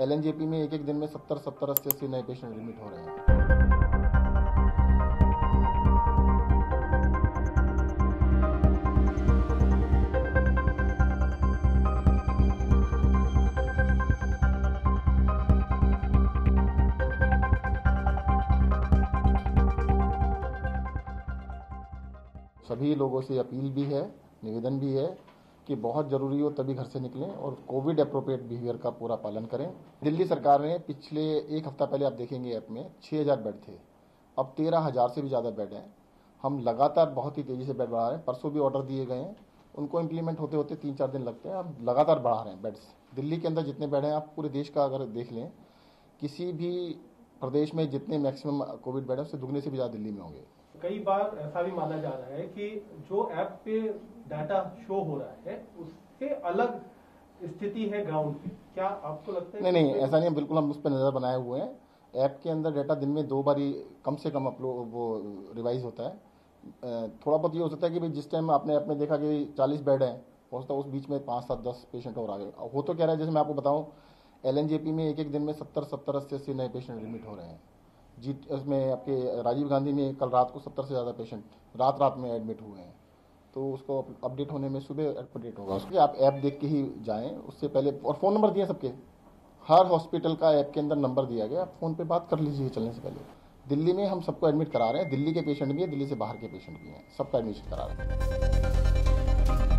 L में एक एक दिन में सत्तर सत्तर, अस्सी अस्सी नए पेशेंट एडमिट हो रहे हैं। सभी लोगों से अपील भी है, निवेदन भी है कि बहुत ज़रूरी हो तभी घर से निकलें और कोविड अप्रोप्रिएट बिहेवियर का पूरा पालन करें। दिल्ली सरकार ने पिछले एक हफ़्ता पहले, आप देखेंगे ऐप में 6000 बेड थे। अब तेरह हज़ार से भी ज़्यादा बेड हैं। हम लगातार बहुत ही तेज़ी से बेड बढ़ा रहे हैं। परसों भी ऑर्डर दिए गए हैं। उनको इम्प्लीमेंट होते होते तीन चार दिन लगते हैं। अब लगातार बढ़ा रहे हैं बेड्स दिल्ली के अंदर जितने बेड हैं, आप पूरे देश का अगर देख लें, किसी भी प्रदेश में जितने मैक्सिमम कोविड बेड हैं, उससे दुगने से भी ज़्यादा दिल्ली में होंगे। कई बार ऐसा भी माना जा रहा है कि जो ऐप पे डाटा शो हो रहा है उससे अलग स्थिति है ग्राउंड पे। क्या आपको लगता है नहीं नहीं, ऐसा नहीं है, बिल्कुल हम उस पर नज़र बनाए हुए हैं। ऐप के अंदर डाटा दिन में दो बार कम से कम अपलोड वो रिवाइज होता है। थोड़ा बहुत ये हो सकता है कि भाई जिस टाइम आपने ऐप में देखा कि चालीस बेड हैं, हो सकता है उस बीच में पाँच सात दस पेशेंट और आ गए। हो तो क्या रहा है, जैसे मैं आपको बताऊँ एल में एक एक दिन में सत्तर सत्तर, अस्सी अस्सी नए पेशेंट एडमिट हो रहे हैं। जी उसमें आपके राजीव गांधी में कल रात को सत्तर से ज़्यादा पेशेंट रात रात में एडमिट हुए हैं। तो उसको अपडेट होने में सुबह अपडेट होगा। उसके आप ऐप देख के ही जाएँ, उससे पहले, और फ़ोन नंबर दिए सबके। हर हॉस्पिटल का ऐप के अंदर नंबर दिया गया। आप फ़ोन पे बात कर लीजिए चलने से पहले। दिल्ली में हम सबको एडमिट करा रहे हैं। दिल्ली के पेशेंट भी है, दिल्ली से बाहर के पेशेंट भी हैं। सबका एडमिशन करा रहे हैं।